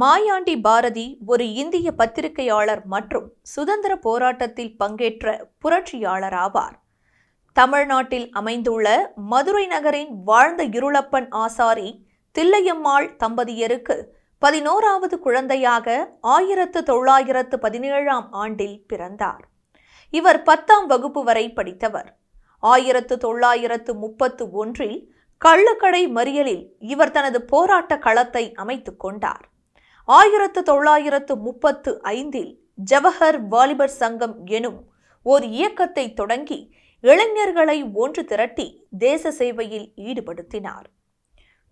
மாயாண்டி பாரதி ஒரு இந்திய பத்திரிகையாளர் மற்றும் சுதந்திர போராட்டத்தில் பங்கேற்ற புரட்சியாளர் ஆவார். தமிழ்நாட்டில் அமைந்துள்ள மதுரை நகரின் வாழ்ந்த இருளப்பன் ஆசாரி தில்லையம்மாள் தம்பதியருக்கு பதினோராவது குழந்தையாக ஆயிரத்து தொள்ளாயிரத்து பதினேழாம் ஆண்டில் பிறந்தார். இவர் பத்தாம் வகுப்பு வரை படித்தவர். ஆயிரத்து தொள்ளாயிரத்து முப்பத்து ஒன்றில் கள்ளுக்கடை மறியலில் இவர் தனது போராட்ட களத்தை அமைத்துக் கொண்டார். ஆயிரத்து தொள்ளாயிரத்து முப்பத்து ஐந்தில் ஜவஹர் வாலிபர் சங்கம் எனும் ஓர் இயக்கத்தை தொடங்கி இளைஞர்களை ஒன்று திரட்டி தேச சேவையில் ஈடுபடுத்தினார்.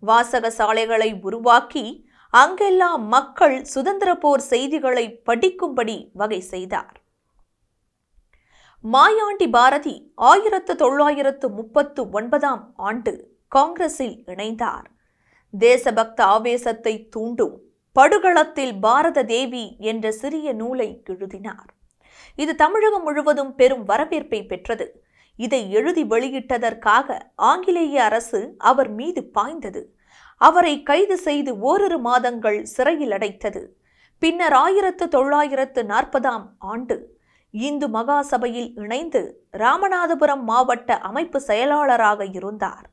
வாசக சாலைகளை உருவாக்கி அங்கெல்லாம் மக்கள் சுதந்திர போர் செய்திகளை படிக்கும்படி வகை செய்தார். மாயாண்டி பாரதி ஆயிரத்து தொள்ளாயிரத்து முப்பத்து ஒன்பதாம் ஆண்டு காங்கிரஸில் இணைந்தார். தேசபக்த ஆவேசத்தை தூண்டும் படுகளத்தில் பாரத தேவி என்ற சிறிய நூலை எழுதினார். இது தமிழகம் முழுவதும் பெரும் வரவேற்பை பெற்றது. இதை எழுதி வெளியிட்டதற்காக ஆங்கிலேய அரசு அவர் மீது பாய்ந்தது. அவரை கைது செய்து ஓரிரு மாதங்கள் சிறையில் அடைத்தது. பின்னர் ஆயிரத்து தொள்ளாயிரத்து நாற்பதாம் ஆண்டு இந்து மகாசபையில் இணைந்து ராமநாதபுரம் மாவட்ட அமைப்பு செயலாளராக இருந்தார்.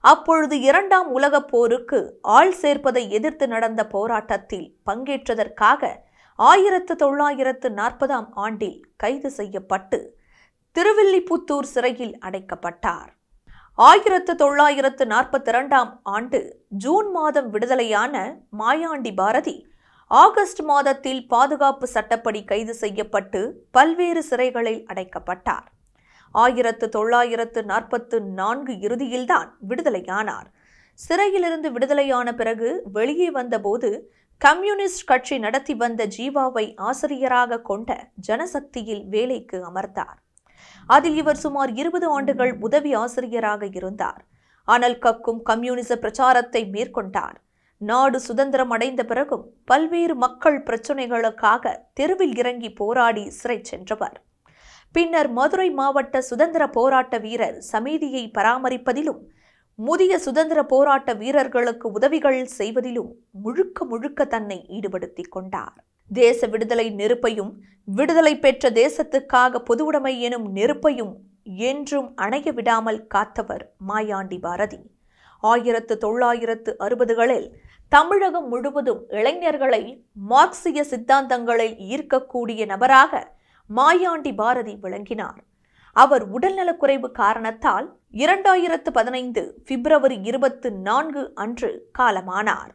அப்பொழுது இரண்டாம் உலகப் போருக்கு ஆள் சேர்ப்பதை எதிர்த்து நடந்த போராட்டத்தில் பங்கேற்றதற்காக ஆயிரத்து தொள்ளாயிரத்து நாற்பதாம் ஆண்டில் கைது செய்யப்பட்டு திருவில்லிபுத்தூர் சிறையில் அடைக்கப்பட்டார். ஆயிரத்து தொள்ளாயிரத்து நாற்பத்தி இரண்டாம் ஆண்டு ஜூன் மாதம் விடுதலையான மாயாண்டி பாரதி ஆகஸ்ட் மாதத்தில் பாதுகாப்பு சட்டப்படி கைது செய்யப்பட்டு பல்வேறு சிறைகளில் அடைக்கப்பட்டார். ஆயிரத்து தொள்ளாயிரத்து நாற்பத்து நான்கு இறுதியில்தான் விடுதலையானார். சிறையிலிருந்து விடுதலையான பிறகு வெளியே வந்தபோது கம்யூனிஸ்ட் கட்சி நடத்தி வந்த ஜீவாவை ஆசிரியராக கொண்ட ஜனசக்தியில் வேலைக்கு அமர்ந்தார். அதில் இவர் சுமார் இருபது ஆண்டுகள் உதவி ஆசிரியராக இருந்தார். அனல் கக்கும் கம்யூனிச பிரச்சாரத்தை மேற்கொண்டார். நாடு சுதந்திரம் அடைந்த பிறகும் பல்வேறு மக்கள் பிரச்சினைகளுக்காக தெருவில் இறங்கி போராடி சிறை சென்றவர். பின்னர் மதுரை மாவட்ட சுதந்திர போராட்ட வீரர் சமீதியை பராமரிப்பதிலும் முதிய சுதந்திர போராட்ட வீரர்களுக்கு உதவிகள் செய்வதிலும் முழுக்க முழுக்க தன்னை ஈடுபடுத்தி கொண்டார். தேச விடுதலை நெருப்பையும் விடுதலை பெற்ற தேசத்துக்காக பொதுவுடைமை எனும் நெருப்பையும் என்றும் அணைய விடாமல் காத்தவர் மாயாண்டி பாரதி. ஆயிரத்து தொள்ளாயிரத்து அறுபதுகளில் தமிழகம் முழுவதும் இளைஞர்களை மார்க்சிய சித்தாந்தங்களை ஈர்க்கக்கூடிய நபராக மாயாண்டி பாரதி விளங்கினார். அவர் உடல்நலக்குறைவு காரணத்தால் இரண்டாயிரத்து பதினைந்து பிப்ரவரி இருபத்து நான்கு அன்று காலமானார்.